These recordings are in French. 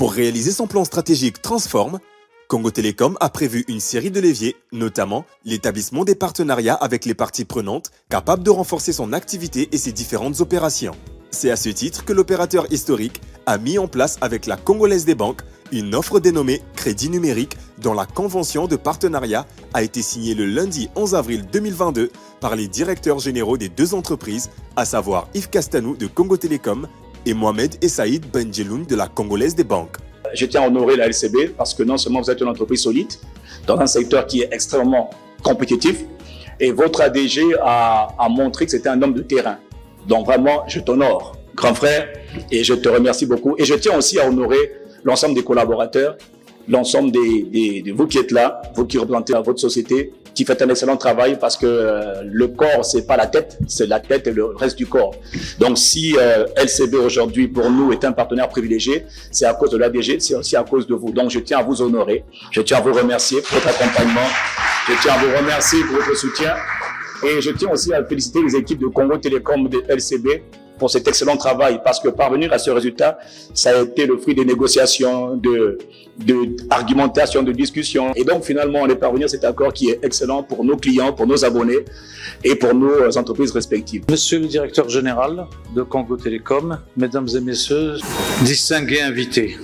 Pour réaliser son plan stratégique Transform, Congo Télécom a prévu une série de leviers, notamment l'établissement des partenariats avec les parties prenantes capables de renforcer son activité et ses différentes opérations. C'est à ce titre que l'opérateur historique a mis en place avec la Congolaise des banques une offre dénommée Crédit numérique dont la convention de partenariat a été signée le lundi 11 avril 2022 par les directeurs généraux des deux entreprises, à savoir Yves Castanou de Congo Télécom et Mohamed Essaïd Benjeloun de la Congolaise des banques. Je tiens à honorer la LCB parce que non seulement vous êtes une entreprise solide dans un secteur qui est extrêmement compétitif et votre ADG a, a montré que c'était un homme de terrain. Donc vraiment, je t'honore, grand frère, et je te remercie beaucoup. Et je tiens aussi à honorer l'ensemble des collaborateurs, l'ensemble de vous qui êtes là, vous qui représentez votre société, qui faites un excellent travail parce que euh, le corps, c'est pas la tête, c'est la tête et le reste du corps. Donc si euh, LCB aujourd'hui pour nous est un partenaire privilégié, c'est à cause de l'ADG, c'est aussi à cause de vous. Donc je tiens à vous honorer, je tiens à vous remercier pour votre accompagnement, je tiens à vous remercier pour votre soutien et je tiens aussi à féliciter les équipes de Congo Télécom de LCB pour cet excellent travail parce que parvenir à ce résultat, ça a été le fruit des négociations, de, de argumentation, de discussion. Et donc finalement, on est parvenu à cet accord qui est excellent pour nos clients, pour nos abonnés et pour nos entreprises respectives. Monsieur le directeur général de Congo Télécom, mesdames et messieurs, distingués invités,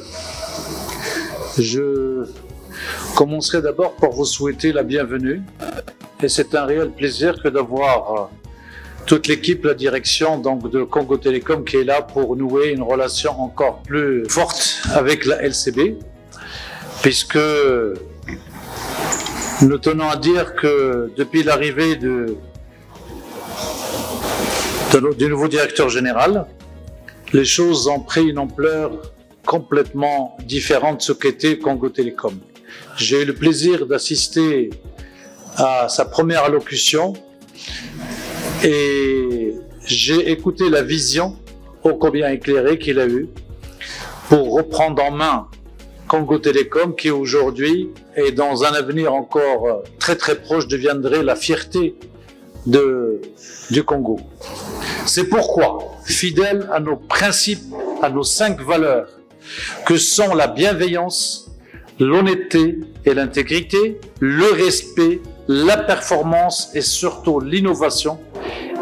je commencerai d'abord par vous souhaiter la bienvenue et c'est un réel plaisir que d'avoir toute l'équipe, la direction donc de Congo Télécom qui est là pour nouer une relation encore plus forte avec la LCB, puisque nous tenons à dire que depuis l'arrivée de, du nouveau directeur général, les choses ont pris une ampleur complètement différente de ce qu'était Congo Télécom. J'ai eu le plaisir d'assister à sa première allocution et j'ai écouté la vision ô combien éclairée qu'il a eue pour reprendre en main Congo Télécom qui aujourd'hui et dans un avenir encore très très proche deviendrait la fierté du Congo. C'est pourquoi, fidèle à nos principes, à nos cinq valeurs, que sont la bienveillance, l'honnêteté et l'intégrité, le respect, la performance et surtout l'innovation,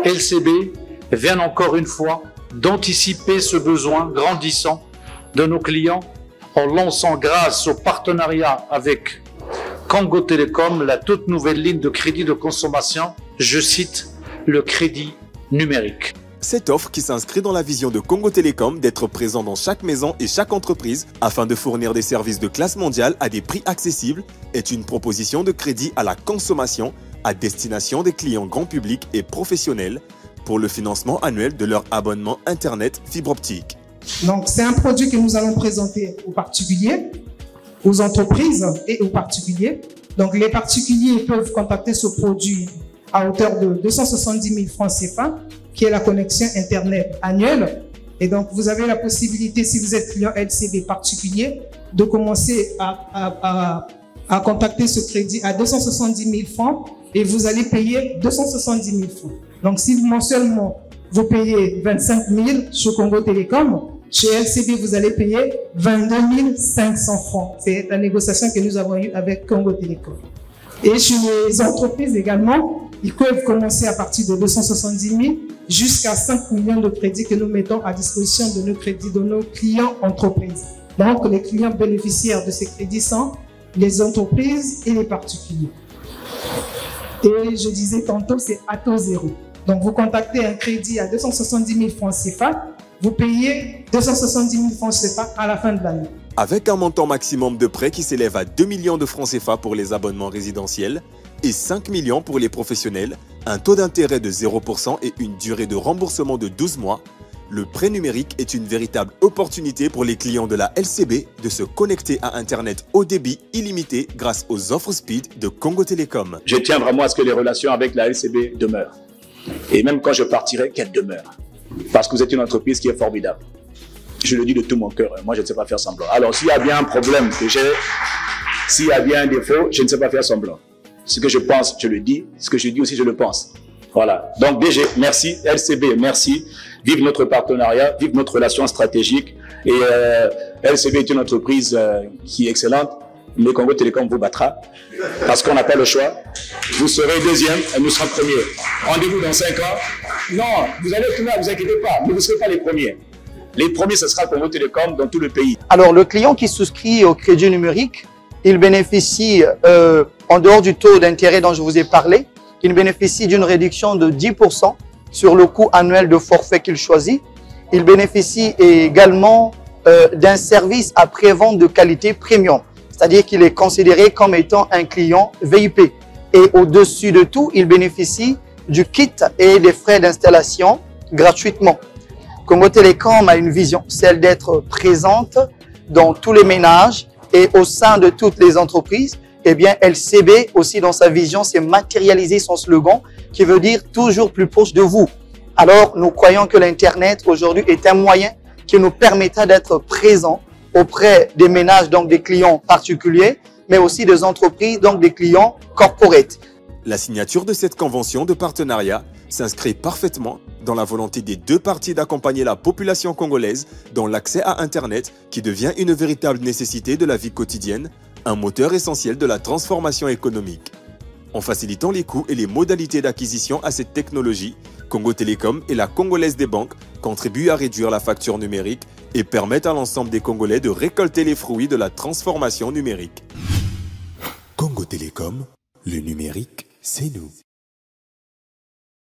LCB vient encore une fois d'anticiper ce besoin grandissant de nos clients en lançant grâce au partenariat avec Congo Télécom la toute nouvelle ligne de crédit de consommation, je cite, le crédit numérique. Cette offre qui s'inscrit dans la vision de Congo Télécom d'être présent dans chaque maison et chaque entreprise afin de fournir des services de classe mondiale à des prix accessibles est une proposition de crédit à la consommation à destination des clients grand public et professionnels pour le financement annuel de leur abonnement Internet fibre optique. Donc, c'est un produit que nous allons présenter aux particuliers, aux entreprises et aux particuliers. Donc, les particuliers peuvent contacter ce produit à hauteur de 270 000 francs CFA, qui est la connexion Internet annuelle. Et donc, vous avez la possibilité, si vous êtes client LCB particulier, de commencer à, à, à, à contacter ce crédit à 270 000 francs et vous allez payer 270 000 francs. Donc, si mensuellement, vous payez 25 000 chez Congo Télécom, chez LCB, vous allez payer 22 500 francs. C'est la négociation que nous avons eue avec Congo Télécom. Et chez les entreprises également, ils peuvent commencer à partir de 270 000 jusqu'à 5 millions de crédits que nous mettons à disposition de nos crédits, de nos clients entreprises. Donc, les clients bénéficiaires de ces crédits sont les entreprises et les particuliers. Et je disais tantôt, c'est à taux zéro. Donc, vous contactez un crédit à 270 000 francs CFA, vous payez 270 000 francs CFA à la fin de l'année. Avec un montant maximum de prêt qui s'élève à 2 millions de francs CFA pour les abonnements résidentiels et 5 millions pour les professionnels, un taux d'intérêt de 0% et une durée de remboursement de 12 mois, le prêt numérique est une véritable opportunité pour les clients de la LCB de se connecter à Internet haut débit illimité grâce aux offres speed de Congo Télécom. Je tiens vraiment à ce que les relations avec la LCB demeurent. Et même quand je partirai, qu'elles demeurent. Parce que vous êtes une entreprise qui est formidable. Je le dis de tout mon cœur. Moi, je ne sais pas faire semblant. Alors, s'il y a bien un problème que j'ai, s'il y a bien un défaut, je ne sais pas faire semblant. Ce que je pense, je le dis. Ce que je dis aussi, je le pense. Voilà. Donc, DG, merci. LCB, merci. Vive notre partenariat, vive notre relation stratégique. Et euh, LCB est une entreprise euh, qui est excellente, mais Congo Télécom vous battra parce qu'on n'a pas le choix. Vous serez deuxième nous serons premiers. Rendez-vous dans cinq ans. Non, vous allez être là, vous inquiétez pas, mais vous ne serez pas les premiers. Les premiers, ce sera Congo Télécom dans tout le pays. Alors, le client qui souscrit au crédit numérique, il bénéficie, euh, en dehors du taux d'intérêt dont je vous ai parlé, il bénéficie d'une réduction de 10% sur le coût annuel de forfait qu'il choisit. Il bénéficie également euh, d'un service après-vente de qualité premium, c'est-à-dire qu'il est considéré comme étant un client VIP. Et au-dessus de tout, il bénéficie du kit et des frais d'installation gratuitement. Congo Télécom a une vision, celle d'être présente dans tous les ménages et au sein de toutes les entreprises. Eh bien, LCB aussi dans sa vision, c'est matérialiser son slogan qui veut dire toujours plus proche de vous. Alors, nous croyons que l'Internet aujourd'hui est un moyen qui nous permettra d'être présents auprès des ménages, donc des clients particuliers, mais aussi des entreprises, donc des clients corporate. La signature de cette convention de partenariat s'inscrit parfaitement dans la volonté des deux parties d'accompagner la population congolaise dans l'accès à Internet qui devient une véritable nécessité de la vie quotidienne, un moteur essentiel de la transformation économique. En facilitant les coûts et les modalités d'acquisition à cette technologie, Congo Télécom et la Congolaise des banques contribuent à réduire la facture numérique et permettent à l'ensemble des Congolais de récolter les fruits de la transformation numérique. Congo Télécom, le numérique, c'est nous.